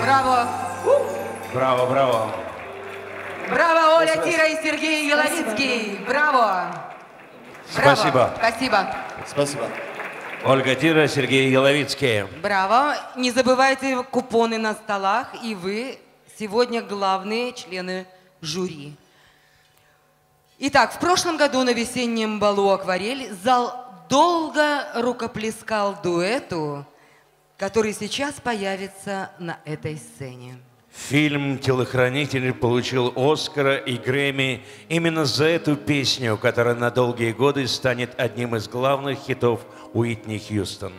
Браво! Браво, браво. Браво, Оля Тира и Сергей Еловицкий! Браво! Спасибо. Спасибо. Спасибо. Ольга Тира, Сергей Яловицкий. Браво! Не забывайте купоны на столах, и вы сегодня главные члены жюри. Итак, в прошлом году на весеннем балу «Акварель» зал долго рукоплескал дуэту, который сейчас появится на этой сцене. Фильм «Телохранитель» получил Оскара и Грэмми именно за эту песню, которая на долгие годы станет одним из главных хитов Уитни Хьюстон.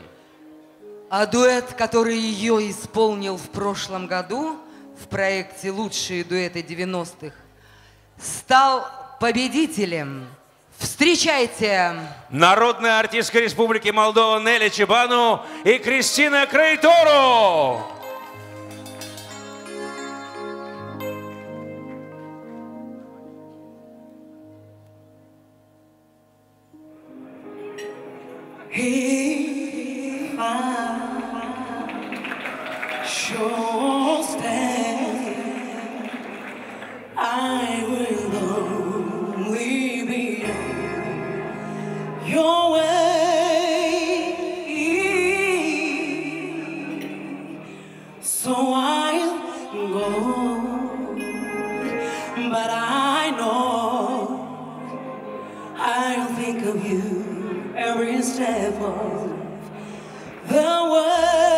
А дуэт, который ее исполнил в прошлом году в проекте «Лучшие дуэты 90-х», стал победителем. Встречайте! Народная артистка Республики Молдова Нелли Чебану и Кристина Крейтору. If every step of the way.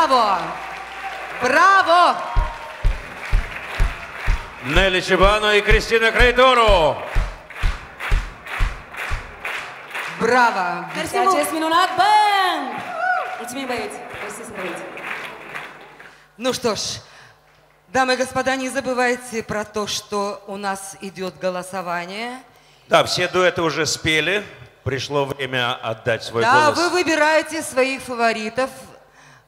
Браво! Браво! Нелли Чебану и Кристина Крейтору. Браво! Acest minunat band! Mulțumim băieți! Mersi să băieți! Ну что ж, дамы и господа, не забывайте про то, что у нас идет голосование. Да, все дуэты уже спели. Пришло время отдать свой Да, голос. вы выбираете своих фаворитов,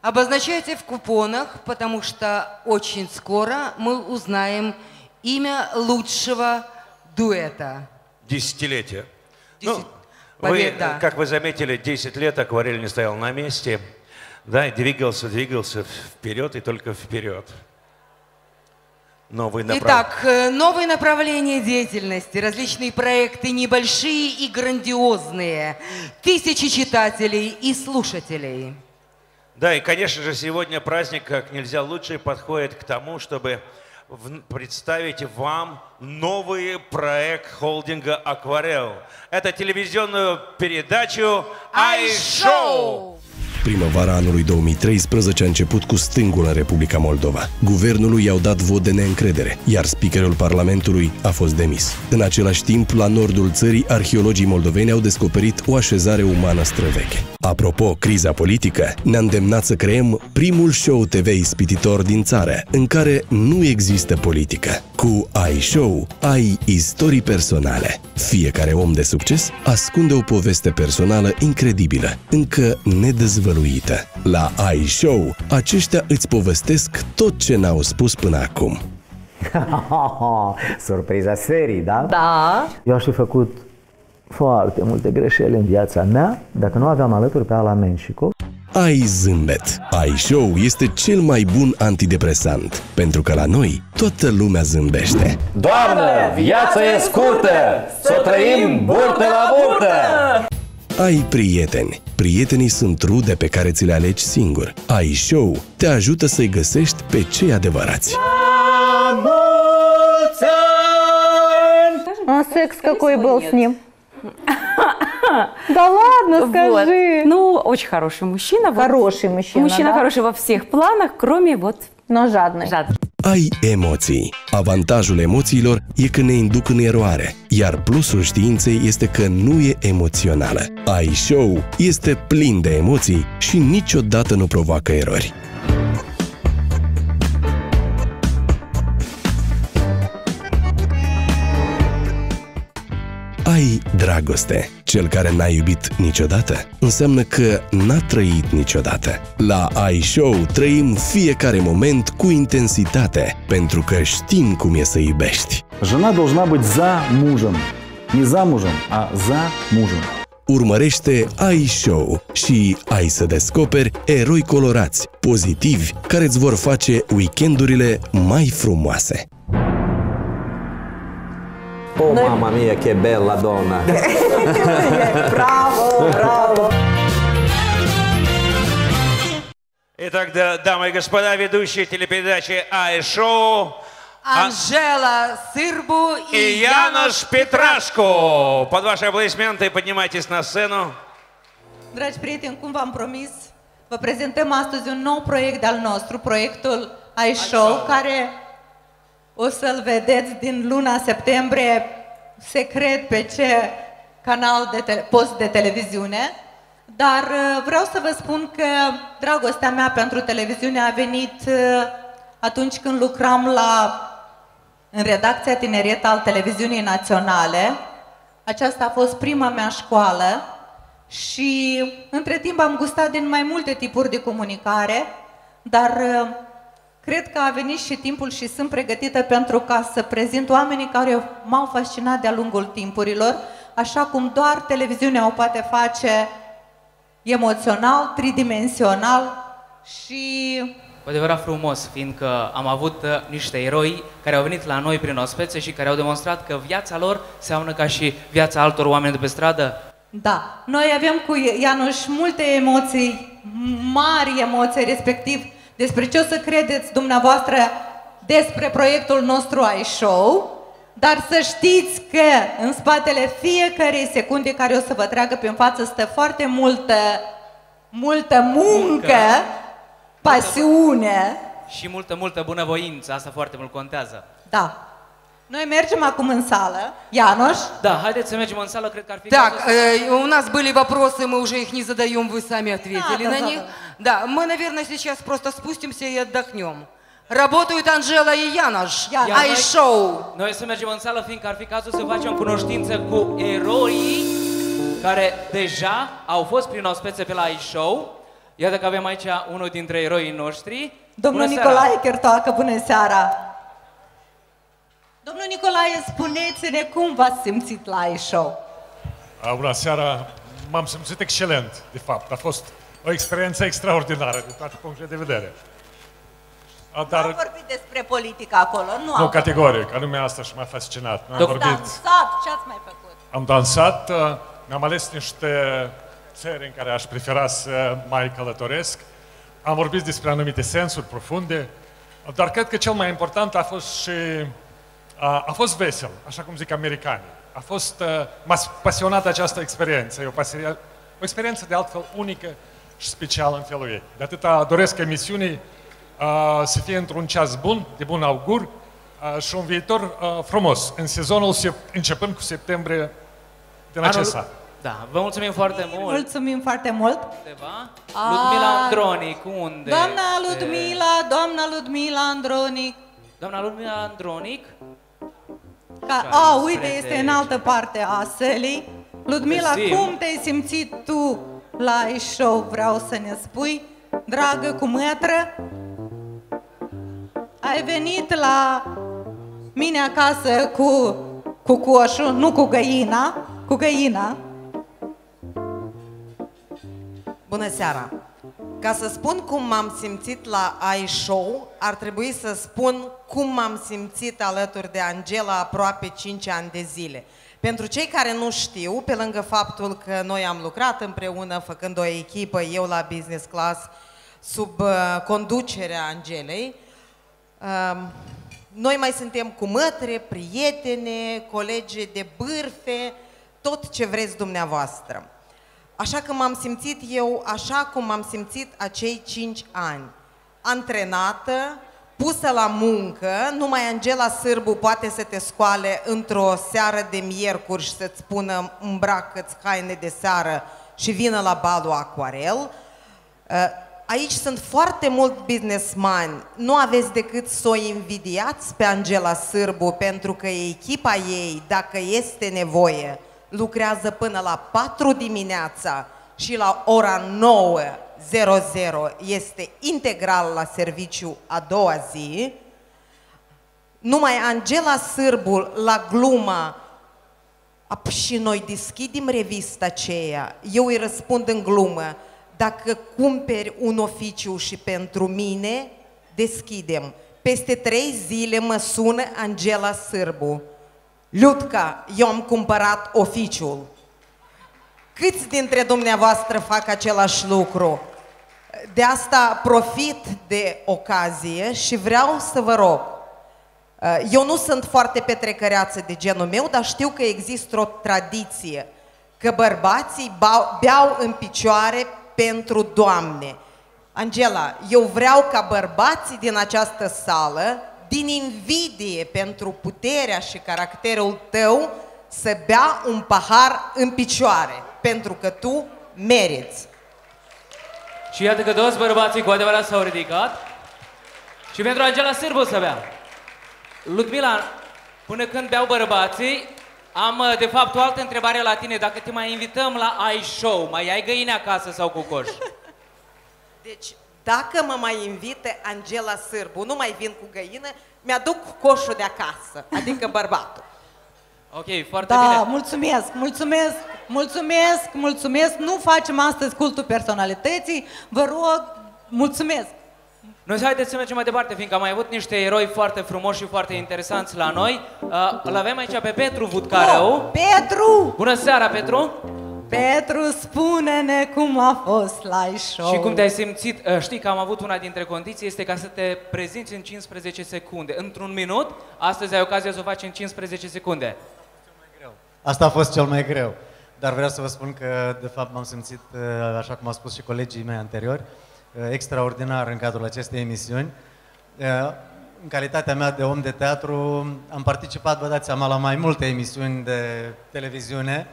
обозначайте в купонах, потому что очень скоро мы узнаем имя лучшего дуэта. Десятилетие. Десять- Ну, вы, Побед- да. как вы заметили, 10 лет акварель не стоял на месте. Да, двигался, двигался вперед и только вперед. Новый направ- Итак, э, новые направления деятельности, различные проекты, небольшие и грандиозные, тысячи читателей и слушателей. Да, и, конечно же, сегодня праздник как нельзя лучше подходит к тому, чтобы представить вам новый проект холдинга «Акварел». Это телевизионную передачу «Ай-шоу». Primăvara anului 2013 a început cu stângul în Republica Moldova. Guvernului i-au dat vot de neîncredere, iar speakerul Parlamentului a fost demis. În același timp, la nordul țării, arheologii moldoveni au descoperit o așezare umană străveche. Apropo, criza politică ne-a îndemnat să creăm primul show TV ispititor din țară, în care nu există politică. Cu iShow ai istorii personale. Fiecare om de succes ascunde o poveste personală incredibilă, încă nedezvăluită. La iShow, aceștia îți povestesc tot ce n-au spus până acum. Surpriza serii, da? Da. Eu aș fi făcut foarte multe greșeli în viața mea dacă nu aveam alături pe Ala Menșico Ai zâmbet. Ai show este cel mai bun antidepresant, pentru că la noi toată lumea zâmbește. Doamnă, viața e scurtă! Să o trăim burtă la burtă! Ai prieteni. Prietenii sunt rude pe care ți le alegi singur. Ai show te ajută să-i găsești pe cei adevărați. А секс какой был с ним? Да ладно, Вот. скажи. Ну, очень хороший мужчина. вот. Хороший мужчина, Мужчина да? хороший во всех планах, кроме вот Но жадный. жадности. Ai emoții. Avantajul emoțiilor e că ne induc în eroare, iar plusul științei este că nu e emoțională. Ai show este plin de emoții și niciodată nu provoacă erori. Ai dragoste. Cel care n-a iubit niciodată înseamnă că n-a trăit niciodată. La iShow trăim fiecare moment cu intensitate, pentru că știm cum e să iubești. Жена должна быть за мужем. Не замужем, а за мужем. Urmărește iShow și ai să descoperi eroi colorați, pozitivi, care îți vor face weekendurile mai frumoase. Oh mamma mia che bella donna! Браво, браво. Итак, да, дамы и господа, ведущие телепередачи «Ай-шоу» Анжела Сырбу и, и Янош Петрашко. Под ваши аплодисменты поднимайтесь на сцену. Dragi prieteni, cum v-am promis, vă prezentăm astăzi un nou proiect al nostru, proiectul iShow, care o să-l vedeți din luna septembrie, secret pe ce canal de te- post de televiziune. Dar uh, vreau să vă spun că dragostea mea pentru televiziune a venit uh, atunci când lucram la, în redacția tineret al televiziunii naționale. Aceasta a fost prima mea școală și între timp am gustat din mai multe tipuri de comunicare, dar uh, cred că a venit și timpul și sunt pregătită pentru ca să prezint oamenii care m-au fascinat de-a lungul timpurilor, așa cum doar televiziunea o poate face emoțional, tridimensional și Cu adevărat frumos, fiindcă am avut uh, niște eroi care au venit la noi prin ospețe și care au demonstrat că viața lor seamănă ca și viața altor oameni de pe stradă. Da, noi avem cu Ianuș multe emoții, mari emoții, respectiv despre ce o să credeți dumneavoastră despre proiectul nostru iShow, dar să știți că în spatele fiecarei secunde care o să vă treacă prin față stă foarte multă, multă muncă, pasiune. Și multă, multă bunăvoință, asta foarte mult contează. Da. Noi mergem acum în sală. Ianoș? Da, haideți să mergem în sală, cred că ar fi Так, cazul să- э, у нас были вопросы, мы уже их не задаем, вы сами ответили Да, да, на да, них. Да, мы, наверное, сейчас просто спустимся и отдохнем. Работают Анжела и Янош. Iar noi- Ай-шоу. Noi să mergem în sală, fiindcă ar fi cazul să facem cunoștință cu eroii care deja au fost prin ospețe pe la iShow. Iată că avem aici unul dintre eroii noștri. Domnul Bună seara! Nicolae Chertoacă, bună seara! Domnul Nicolae, spuneți-ne cum v-ați simțit la iShow? A, Bună seara! M-am simțit excelent, de fapt. A fost o experiență extraordinară de toate punctele de vedere. A, Am Dar, vorbit despre politică acolo, nu nu, am categoric, anume asta și m-a fascinat. Noi am vorbit, dansat, ce ați mai făcut? am dansat, uh, mi-am ales niște țări în care aș prefera să mai călătoresc. Am vorbit despre anumite sensuri profunde, dar cred că cel mai important a fost și a, a fost vesel, așa cum zic americanii. A fost, uh, m-a pasionat această experiență, e o, pasia, o experiență de altfel unică și specială în felul ei. De atâta doresc emisiunii uh, să fie într-un ceas bun, de bun augur uh, și un viitor uh, frumos, în sezonul sep- începând cu septembrie din Anul- acest an. Da, vă mulțumim foarte mult. Mulțumim foarte mult! Undeva? A- Ludmila Andronic, unde? Doamna este? Ludmila, doamna Ludmila Andronic. Doamna Ludmila Andronic? Ca, Care a, îi uite, spre este de în aici. altă parte a sălii. Ludmila, Găsim. cum te-ai simțit tu la show? Vreau să ne spui, dragă cu mătră. Ai venit la mine acasă cu, cu coșul, nu cu găina, cu găina. Bună seara! Ca să spun cum m-am simțit la iShow, ar trebui să spun cum m-am simțit alături de Angela aproape 5 ani de zile. Pentru cei care nu știu, pe lângă faptul că noi am lucrat împreună făcând o echipă, eu la business class, sub uh, conducerea Angelei, uh, noi mai suntem cu mătre, prietene, colege de bârfe, tot ce vreți dumneavoastră. Așa că m-am simțit eu așa cum m-am simțit acei cinci ani. Antrenată, pusă la muncă, numai Angela Sârbu poate să te scoale într-o seară de miercuri și să-ți spună îmbracă-ți haine de seară și vină la balul Aquarel. Uh, Aici sunt foarte mult businessman. Nu aveți decât să o invidiați pe Angela Sârbu pentru că echipa ei, dacă este nevoie, lucrează până la 4 dimineața și la ora 9.00 este integral la serviciu a doua zi. Numai Angela Sârbu la gluma "Ap, și noi deschidem revista aceea, eu îi răspund în glumă, dacă cumperi un oficiu și pentru mine, deschidem. Peste trei zile mă sună Angela Sârbu. Liutca, eu am cumpărat oficiul. Câți dintre dumneavoastră fac același lucru? De asta profit de ocazie și vreau să vă rog. Uh, Eu nu sunt foarte petrecăreață de genul meu, dar știu că există o tradiție că bărbații bau, beau în picioare pentru Doamne. Angela, eu vreau ca bărbații din această sală, din invidie pentru puterea și caracterul tău, să bea un pahar în picioare, pentru că tu meriți. Și iată că toți bărbații cu adevărat s-au ridicat. Și pentru Angela Sârbu să bea. Ludmila, până când beau bărbații, am uh, de fapt o altă întrebare la tine. Dacă te mai invităm la iShow, mai ai găini acasă sau cu coș? Deci, dacă mă mai invită Angela Sârbu, nu mai vin cu găină, mi-aduc coșul de acasă, adică bărbatul. Ok, foarte Da, bine. mulțumesc, mulțumesc, mulțumesc, mulțumesc. Nu facem astăzi cultul personalității. Vă rog, mulțumesc. Noi haideți să mergem mai departe, fiindcă am mai avut niște eroi foarte frumoși și foarte interesanți la noi. Uh, îl avem aici pe Petru Vutcarău. Petru! Bună seara, Petru! Petru, spune-ne cum a fost la show. Și cum te-ai simțit? Uh, Știi că am avut una dintre condiții, este ca să te prezinți în 15 secunde. Într-un minut, astăzi ai ocazia să o faci în 15 secunde. Asta a fost cel mai greu. Dar vreau să vă spun că, de fapt, m-am simțit, uh, așa cum au spus și colegii mei anteriori, uh, extraordinar în cadrul acestei emisiuni. Uh, În calitatea mea de om de teatru am participat, vă dați seama, la mai multe emisiuni de televiziune,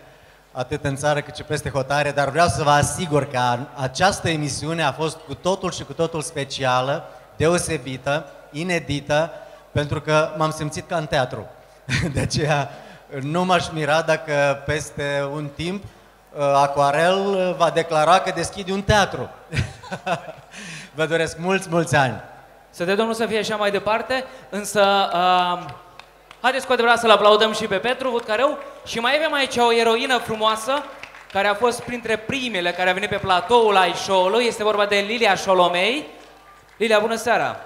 atât în țară cât și peste hotare, dar vreau să vă asigur că această emisiune a fost cu totul și cu totul specială, deosebită, inedită, pentru că m-am simțit ca în teatru. De aceea nu m-aș mira dacă peste un timp uh, Aquarel va declara că deschide un teatru. Vă doresc mulți, mulți ani! Să de Domnul să fie așa mai departe, însă uh, haideți cu adevărat să-l aplaudăm și pe Petru Vutcareu și mai avem aici o eroină frumoasă care a fost printre primele care a venit pe platoul ai show-ului, este vorba de Lilia Șolomei. Lilia, bună seara!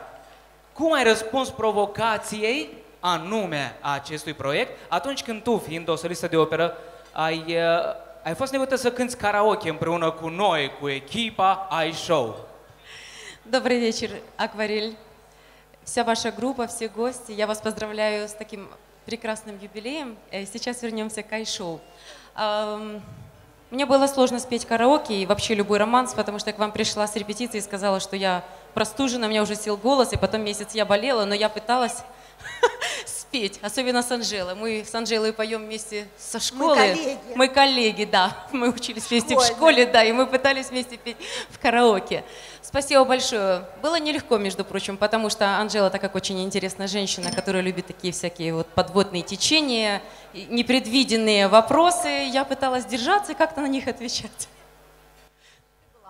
Cum ai răspuns provocației anume a acestui proiect atunci când tu, fiind o solistă de operă, ai, uh, ai fost nevoită să cânti karaoke împreună cu noi, cu echipa ai show? Добрый вечер, Акварель. Вся ваша группа, все гости. Я вас поздравляю с таким прекрасным юбилеем. Э, Сейчас вернемся к Ай-шоу. Ам, Мне было сложно спеть караоке и вообще любой романс, потому что я к вам пришла с репетиции и сказала, что я простужена, у меня уже сел голос, и потом месяц я болела, но я пыталась спеть, особенно с Анжелой. Мы с Анжелой поем вместе со школы. коллеги. Мы коллеги, да. Мы учились вместе в школе, да, и мы пытались вместе петь в караоке. Спасибо большое. Было нелегко, между прочим, потому что Анжела, так как очень интересная женщина, которая любит такие всякие вот подводные течения, непредвиденные вопросы, я пыталась держаться и как-то на них отвечать.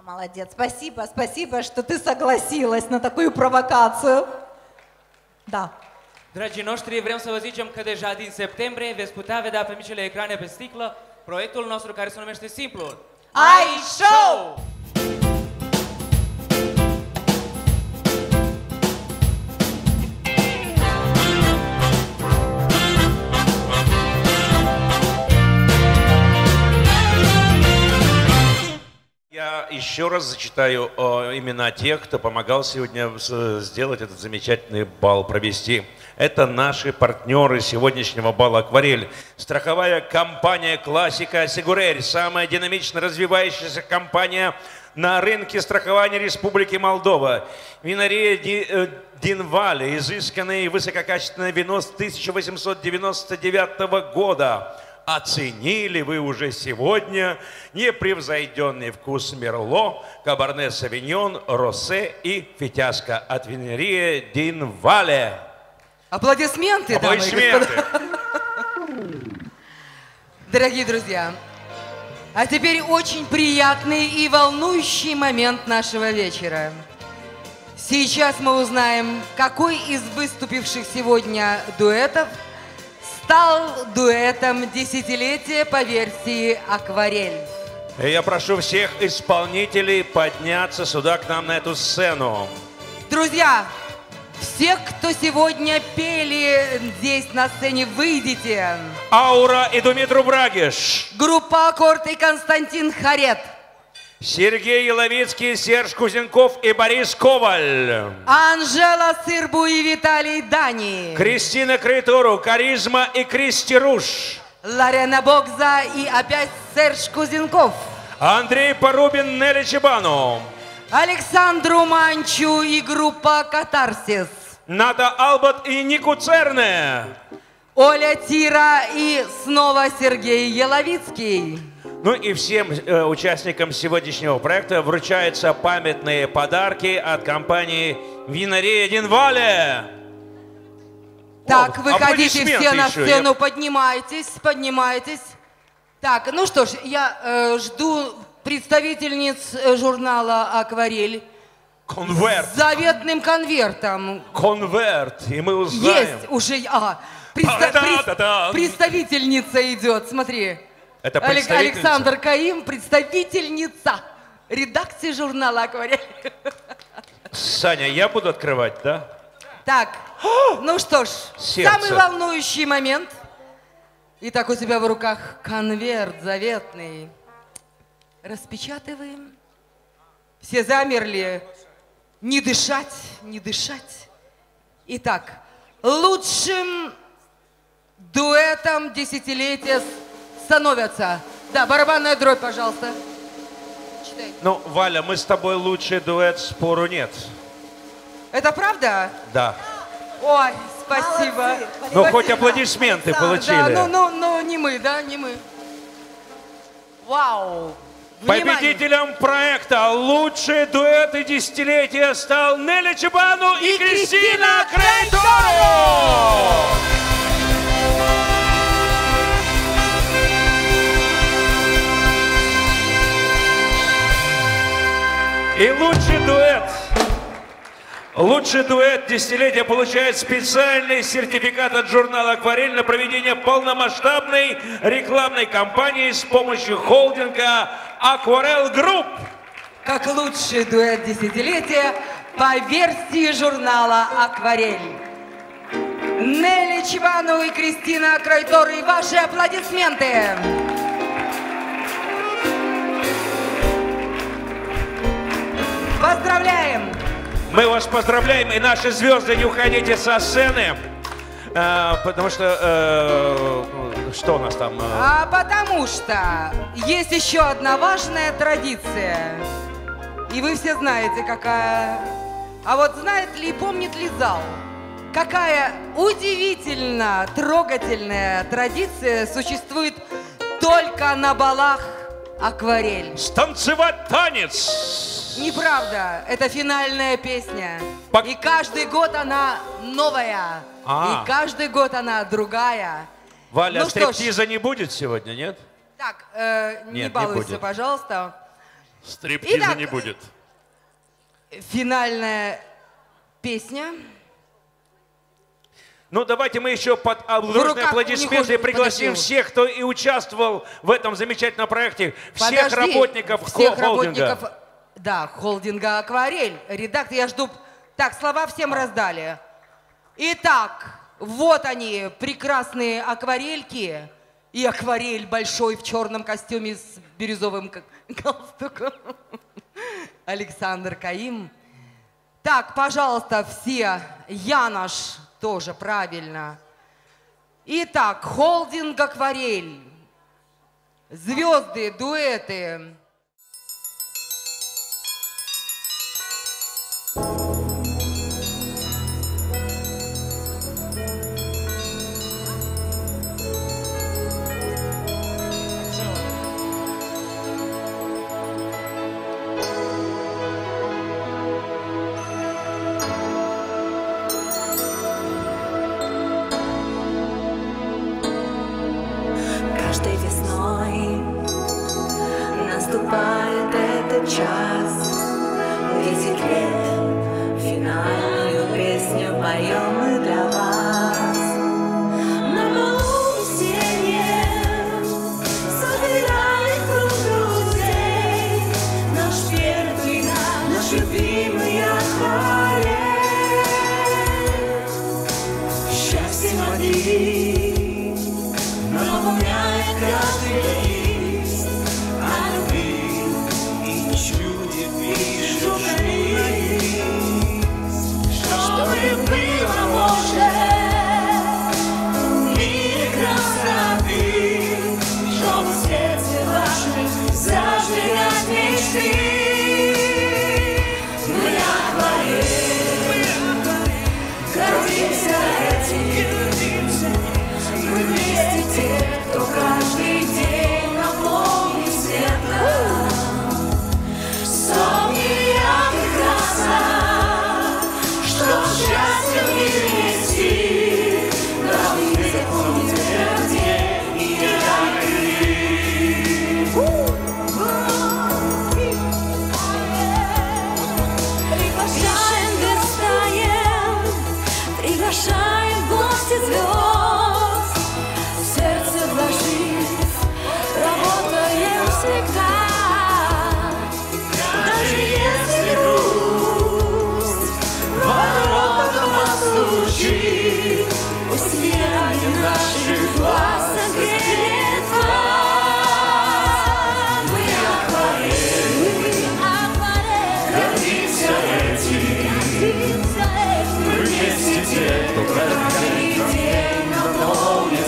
Молодец, спасибо, спасибо, что ты согласилась на такую провокацию. Да. Dragii noștri, vrem să vă zicem că deja din septembrie veți putea vedea pe micile ecrane pe sticlă proiectul nostru care se numește simplu Ai Show! Еще раз зачитаю имена тех, кто помогал сегодня сделать этот замечательный бал провести. Это наши партнеры сегодняшнего бала «Акварель». Страховая компания «Классика Сигурель», самая динамично развивающаяся компания на рынке страхования Республики Молдова. Винария э, Динвали, изысканное и высококачественное вино с 1899 года. Оценили вы уже сегодня непревзойденный вкус Мерло, Кабарне Савиньон, Росе и Фитяска от винерии Дин Вале. Аплодисменты, Аплодисменты. Дорогие друзья, а теперь очень приятный и волнующий момент нашего вечера. Сейчас мы узнаем, какой из выступивших сегодня дуэтов стал дуэтом десятилетия по версии «Акварель». Я прошу всех исполнителей подняться сюда к нам на эту сцену. Друзья, все, кто сегодня пели здесь на сцене, выйдите. Аура и Думитру Брагиш, Группа «Аккорд» и Константин Харет. Сергей Еловицкий, Серж Кузенков и Борис Коваль. Анжела Сырбу и Виталий Дани. Кристина Критуру, Каризма и Кристи Руш. Ларена Богза и опять Серж Кузенков. Андрей Порубин, Нелли Чебану. Александру Манчу и группа «Катарсис». Ната Албат и Нику Церне. Оля Тира и снова Сергей Еловицкий. Ну и всем э, участникам сегодняшнего проекта вручаются памятные подарки от компании Винария Динвале. Так, О, выходите все на сцену, я- поднимайтесь, поднимайтесь. Так, ну что ж, я э, жду представительниц э, журнала «Акварель» Конверт. с заветным конвертом. Конверт. И мы узнаем. Есть уже, ага, Представ- представительница идет, смотри. Это представительница? Александр Каим, представительница редакции журнала «Акварель». Саня, я буду открывать, да? Так, ну что ж, Сердце. самый волнующий момент. Итак, у тебя в руках конверт заветный. Распечатываем. Все замерли. Не дышать, не дышать. Итак, лучшим дуэтом десятилетия становятся. Да, барабанная дробь, пожалуйста. читайте. Ну, Валя, мы с тобой лучший дуэт, спору нет. Это правда? Да. Ой, спасибо. Ну, хоть аплодисменты Да, получили. Да, ну, ну, ну, не мы, да, не мы. Вау. Внимание. Победителем проекта «Лучшие дуэты десятилетия» стал Нелли Чебану и, Кристина Крейтору! И лучший дуэт, лучший дуэт десятилетия получает специальный сертификат от журнала «Акварель» на проведение полномасштабной рекламной кампании с помощью холдинга «Акварел Групп». Как лучший дуэт десятилетия по версии журнала «Акварель». Нелли Чивану и Кристина Крайтор, и ваши аплодисменты. Поздравляем! Мы вас поздравляем, и наши звезды, не уходите со сцены, э, потому что... э, что у нас там? э, А потому что есть еще одна важная традиция. И вы все знаете, какая. А вот знает ли и помнит ли зал, какая удивительно трогательная традиция существует только на балах акварель. Станцевать танец! Неправда, это финальная песня. И каждый год она новая. А. И каждый год она другая. Валя, ну а что ж. стриптиза не будет сегодня, нет? Так, э, не Нет, не балуйся, будет. пожалуйста. Стриптиза Итак, не будет. Финальная песня. Ну, давайте мы еще под дружные аплодисменты пригласим подожди. всех, кто и участвовал в этом замечательном проекте. Всех Подожди, работников всех холдинга. работников, да, холдинга «Акварель». Редактор, я жду... Так, слова всем раздали. Итак, вот они, прекрасные акварельки. И акварель большой в черном костюме с бирюзовым галстуком. Александр Каим. Так, пожалуйста, все. Янош тоже правильно. Итак, холдинг «Акварель». Звезды, дуэты. Каждой весной наступает этот час. Десять лет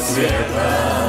zero.